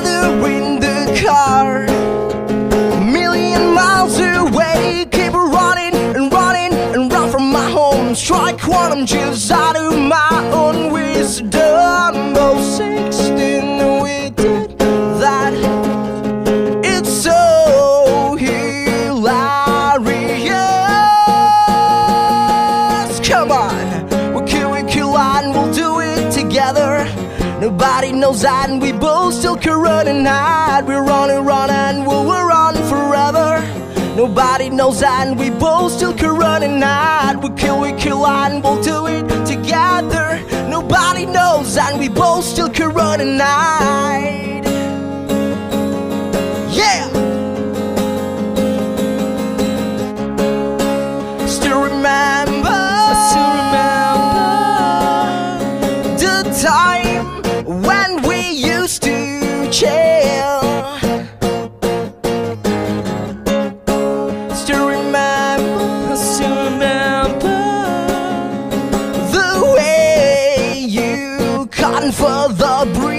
together in the car. A million miles away, keep running and running and run from my home. Strike quantum juice out Nobody knows that, and we both still can run and hide. We're on and run, and we'll run forever. Nobody knows that, and we both still can run and hide. We kill, we kill, and we'll do it together. Nobody knows, that, and we both still can run and hide. for the